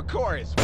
The chorus,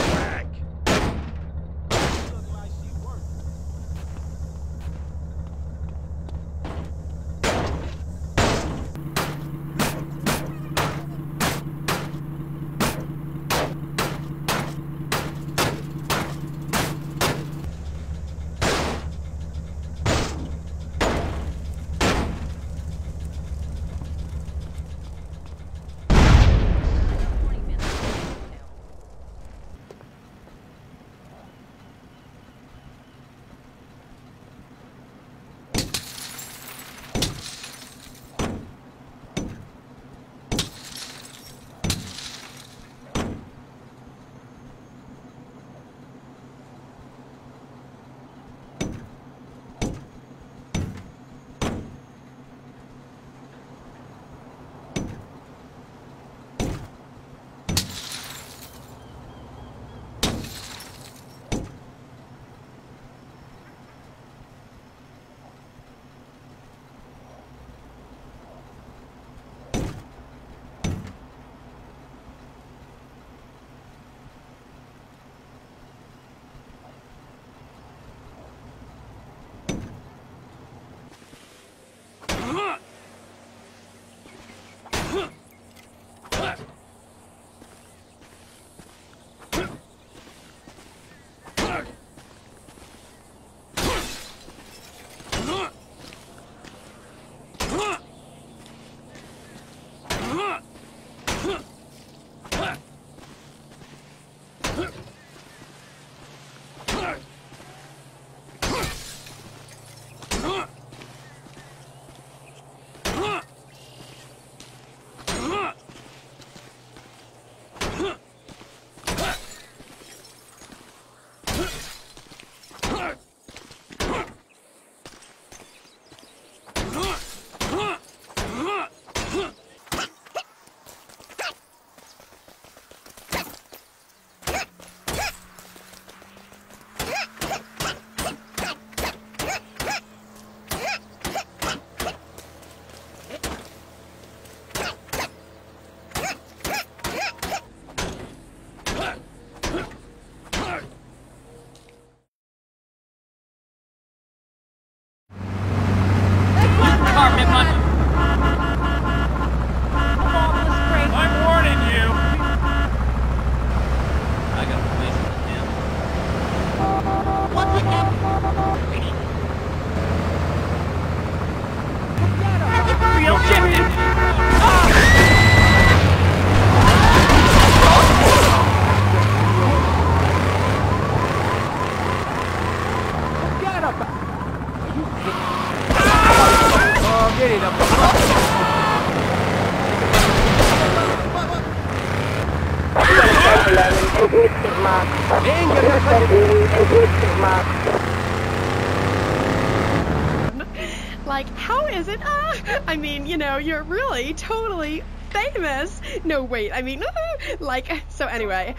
Like, how is it? Uh, I mean, you know, you're really totally famous. No, wait, I mean, like, so anyway,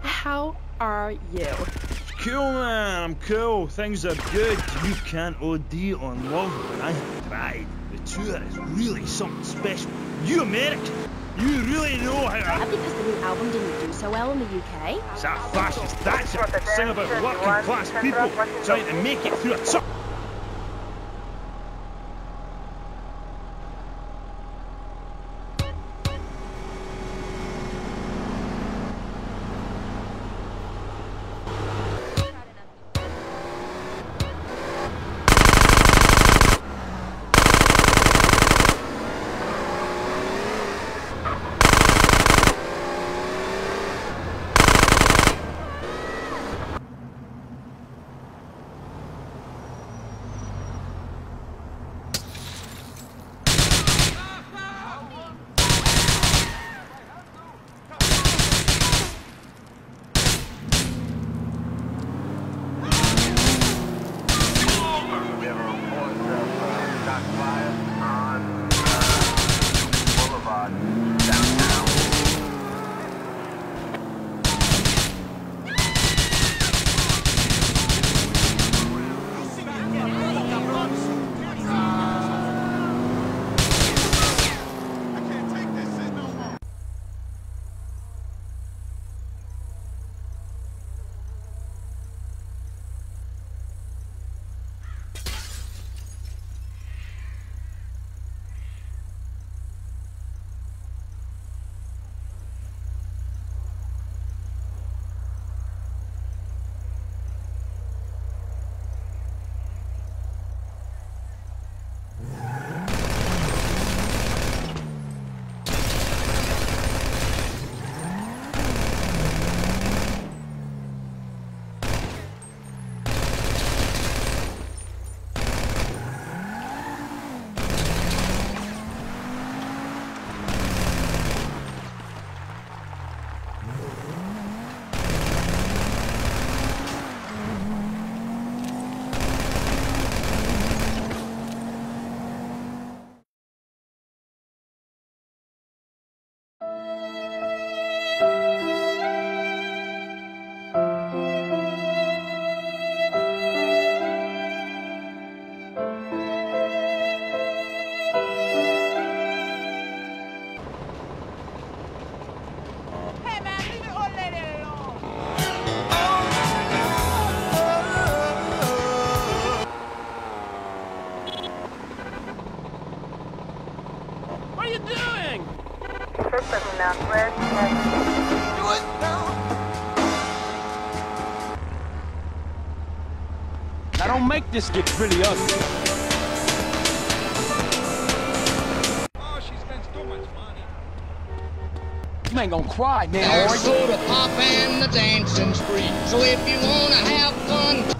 how are you? Cool, man. I'm cool. Things are good. You can't OD on love, but I have tried. The tour is really something special. You American, you really know how That because the new album didn't do so well in the UK? It's that fascist? Thatcher sing about working class people trying to make it through a tough... make this get really ugly. Oh, she spends too much money. You ain't gonna cry now, There's are you? soda pop and the dancing spree. So if you wanna have fun,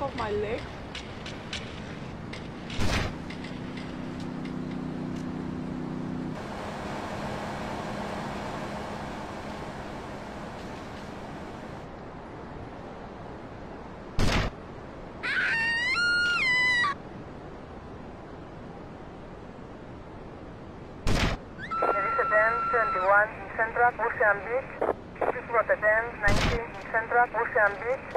Off my leg. Mercedes-Benz 21 in Central Ocean Beach. Mercedes-Benz 19 in Central Ocean Beach.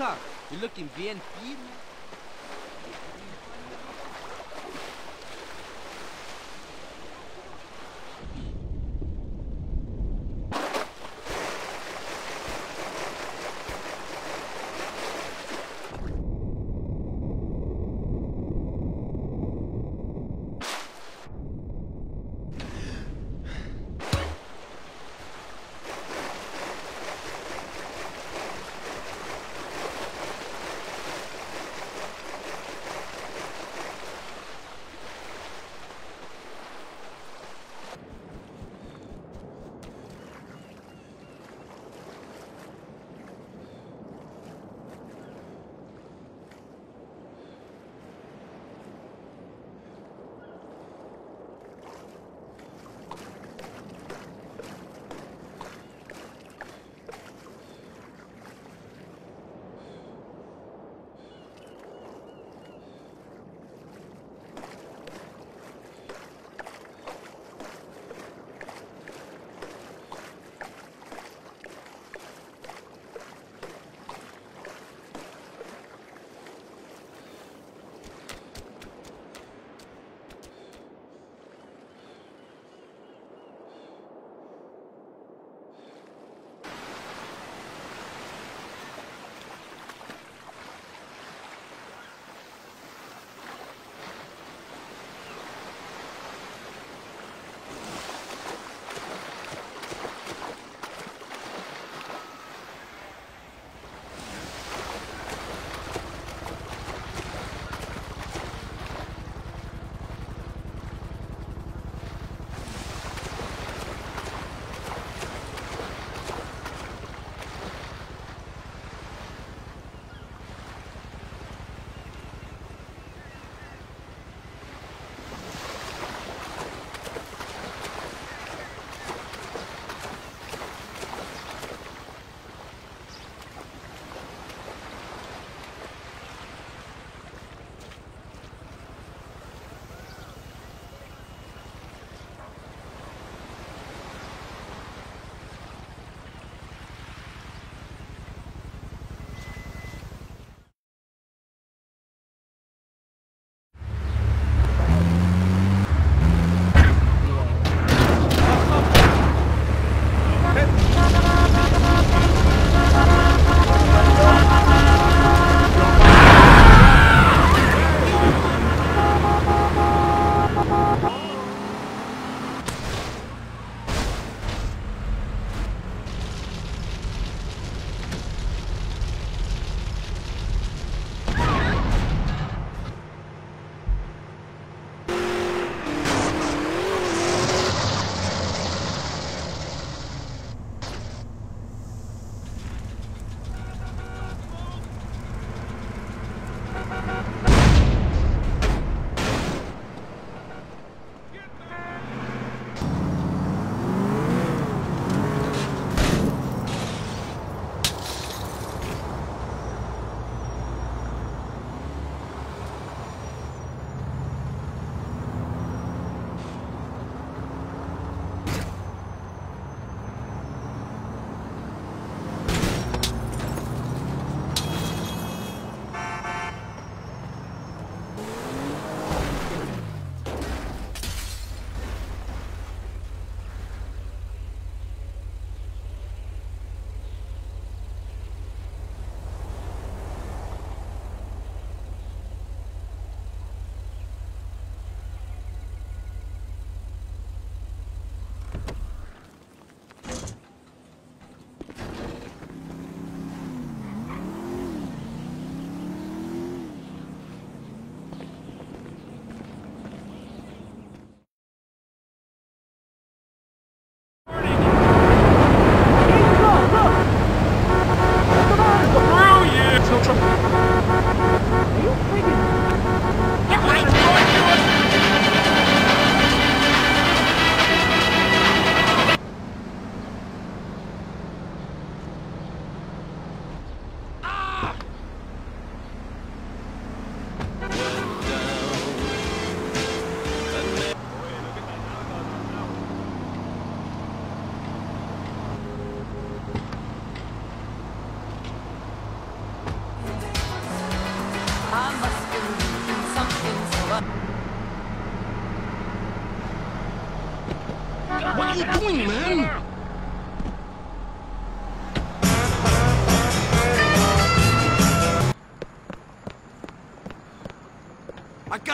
You're looking bien.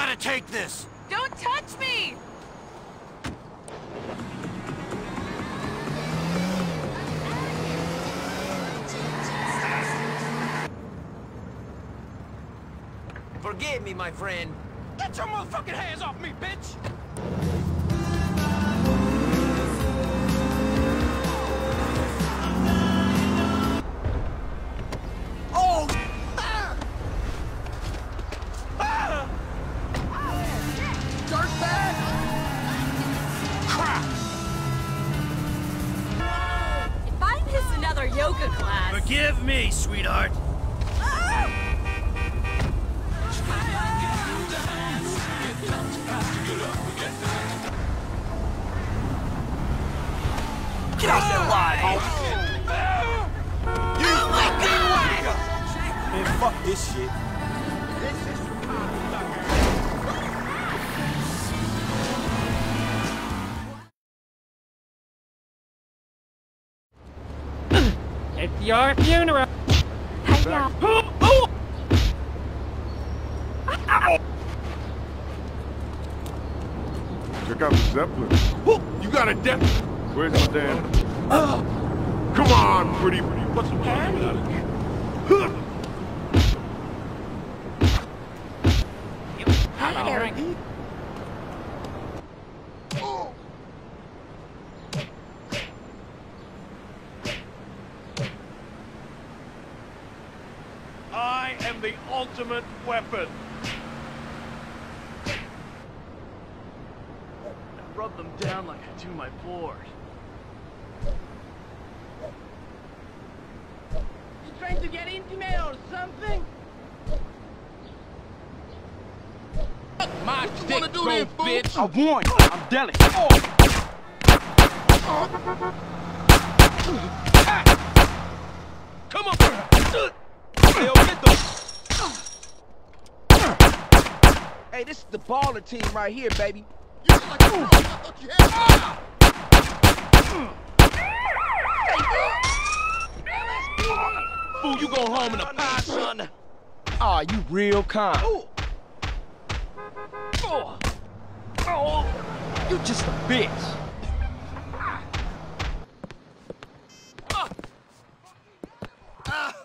Gotta take this. Don't touch me! Forgive me, my friend. Get your motherfucking hands off me, bitch! Yoga class. Forgive me, sweetheart. Get out there alive, You oh. oh my God! Man, fuck this shit. Your funeral! Hiya. Check out the Zeppelin. You got a death. Where's my damn? Uh, come on, pretty, pretty. What's the matter without it? I weapon. I rub them down like I do my board. You trying to get intimate or something? My dick, wanna do bro, this, bitch! I warned you, I'm delicate. Come on! Hey, yo, get the... Hey, this is the baller team right here, baby. You like a pro. I thought you had Fool, you go home in a pie, son. Aw, you real kind. Oh. Oh. You just a bitch. Ah. Ah.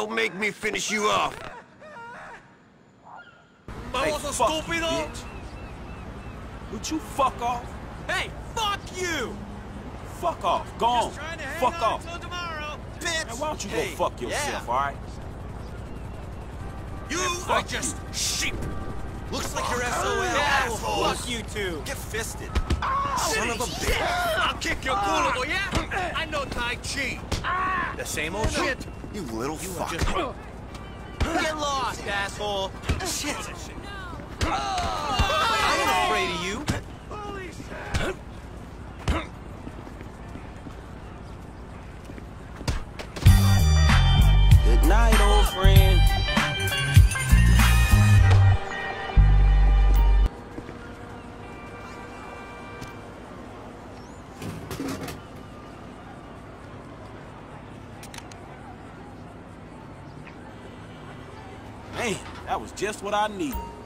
Don't make me finish you off. Hey, fuck you, bitch. Would you fuck off? Hey, fuck you! Fuck off. Go on. Fuck off. Tomorrow. Bitch! Man, why don't you Hey, go fuck yourself, yeah. alright? You fuck are you. just sheep. Looks like you're SOL. assholes. Fuck you two. Get fisted. Ah, Son of a bitch. I'll kick your culo, oh, yeah? I know Tai Chi. The same old shit. You little fuck. Get lost, asshole. Shit. I ain't afraid of you. Just what I needed.